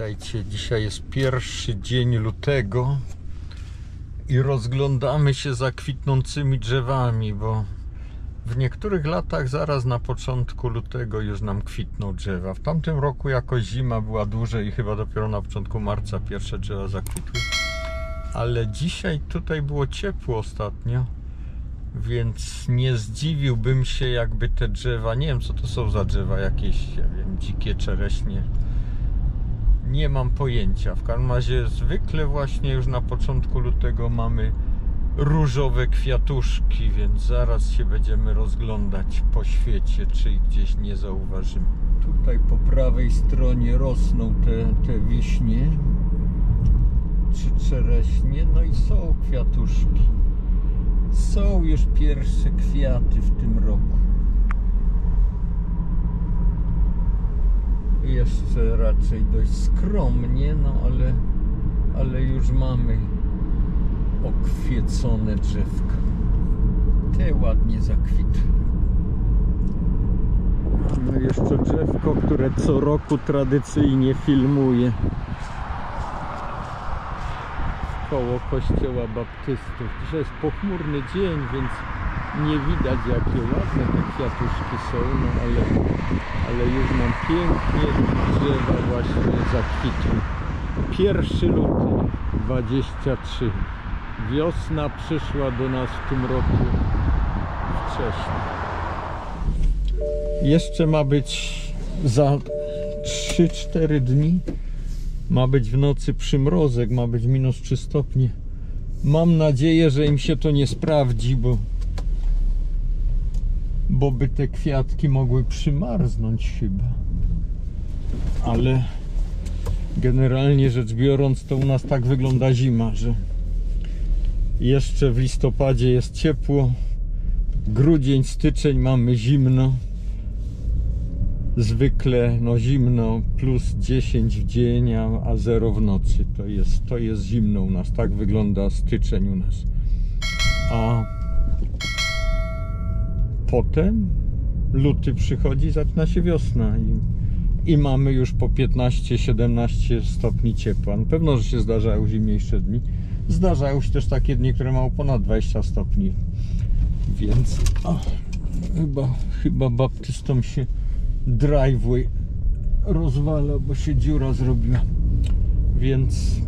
Witajcie, dzisiaj jest pierwszy dzień lutego i rozglądamy się za kwitnącymi drzewami, bo w niektórych latach zaraz na początku lutego już nam kwitną drzewa. W tamtym roku jakoś zima była dłużej i chyba dopiero na początku marca pierwsze drzewa zakwitły. Ale dzisiaj tutaj było ciepło ostatnio, więc nie zdziwiłbym się jakby te drzewa, nie wiem co to są za drzewa, jakieś ja wiem, dzikie czereśnie, nie mam pojęcia. W każdym razie zwykle właśnie już na początku lutego mamy różowe kwiatuszki, więc zaraz się będziemy rozglądać po świecie, czy ich gdzieś nie zauważymy. Tutaj po prawej stronie rosną te, te wiśnie czy czereśnie, no i są kwiatuszki. Są już pierwsze kwiaty w tym roku. Jeszcze raczej dość skromnie, no ale, ale już mamy okwiecone drzewka. Te ładnie zakwitły. Mamy jeszcze drzewko, które co roku tradycyjnie filmuję koło kościoła baptystów. Dzisiaj jest pochmurny dzień, więc nie widać jakie ładne te kwiatuszki są, no ale, ale już nam pięknie drzewa właśnie zakwitły. Pierwszy luty 23. Wiosna przyszła do nas w tym roku wcześniej. Jeszcze ma być za 3-4 dni ma być w nocy przymrozek, ma być minus 3 stopnie. Mam nadzieję, że im się to nie sprawdzi, bo bo by te kwiatki mogły przymarznąć chyba. Ale generalnie rzecz biorąc, to u nas tak wygląda zima, że jeszcze w listopadzie jest ciepło, grudzień, styczeń mamy zimno zwykle no zimno plus 10 w dzień, a, a 0 w nocy. To jest, to jest zimno u nas. Tak wygląda styczeń u nas. A potem luty przychodzi, zaczyna się wiosna i, i mamy już po 15-17 stopni ciepła. Na pewno, że się zdarzają zimniejsze dni. Zdarzają się też takie dni, które mają ponad 20 stopni. Więc o, chyba, chyba baptystom się driveway rozwala, bo się dziura zrobiła. Więc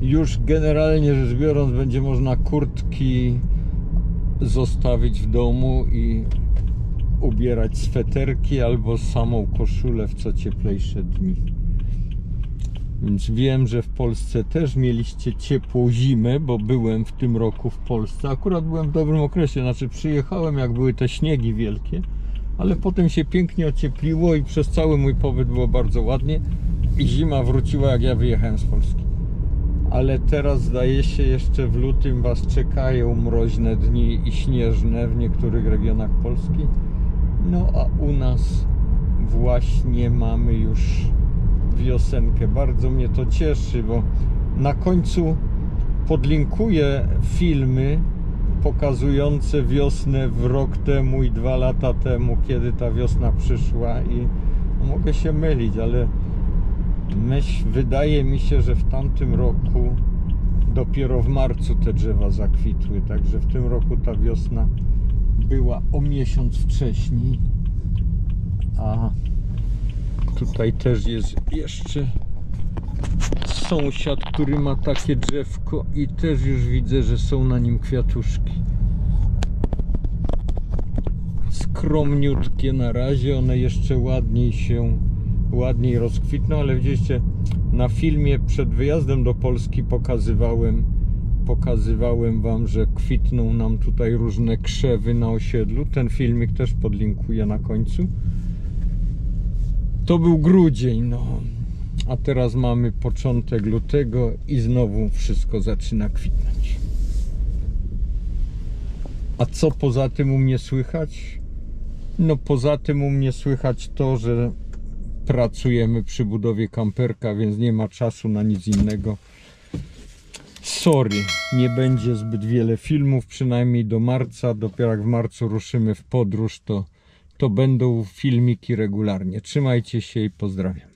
już generalnie rzecz biorąc będzie można kurtki zostawić w domu i ubierać sweterki albo samą koszulę w co cieplejsze dni. Więc wiem, że w Polsce też mieliście ciepłą zimę, bo byłem w tym roku w Polsce. Akurat byłem w dobrym okresie, znaczy przyjechałem jak były te śniegi wielkie ale potem się pięknie ociepliło i przez cały mój pobyt było bardzo ładnie i zima wróciła jak ja wyjechałem z Polski. Ale teraz zdaje się jeszcze w lutym Was czekają mroźne dni i śnieżne w niektórych regionach Polski. No a u nas właśnie mamy już wiosenkę. Bardzo mnie to cieszy, bo na końcu podlinkuję filmy pokazujące wiosnę w rok temu i dwa lata temu, kiedy ta wiosna przyszła i mogę się mylić, ale myśl, wydaje mi się, że w tamtym roku dopiero w marcu te drzewa zakwitły, także w tym roku ta wiosna była o miesiąc wcześniej, a tutaj też jest jeszcze sąsiad, który ma takie drzewko i też już widzę, że są na nim kwiatuszki. Skromniutkie na razie, one jeszcze ładniej się, ładniej rozkwitną, ale widzieliście, na filmie przed wyjazdem do Polski pokazywałem, pokazywałem Wam, że kwitną nam tutaj różne krzewy na osiedlu. Ten filmik też podlinkuję na końcu. To był grudzień, no a teraz mamy początek lutego i znowu wszystko zaczyna kwitnąć. A co poza tym u mnie słychać? No poza tym u mnie słychać to, że pracujemy przy budowie kamperka, więc nie ma czasu na nic innego. Sorry, nie będzie zbyt wiele filmów, przynajmniej do marca. Dopiero jak w marcu ruszymy w podróż, to, to będą filmiki regularnie. Trzymajcie się i pozdrawiam.